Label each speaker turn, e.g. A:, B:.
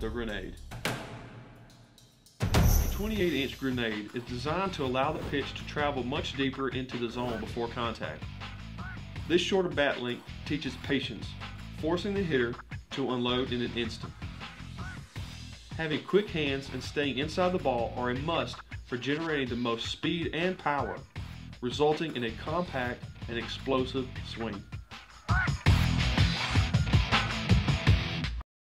A: the grenade. A 28 inch grenade is designed to allow the pitch to travel much deeper into the zone before contact. This shorter bat length teaches patience, forcing the hitter to unload in an instant. Having quick hands and staying inside the ball are a must for generating the most speed and power, resulting in a compact and explosive swing.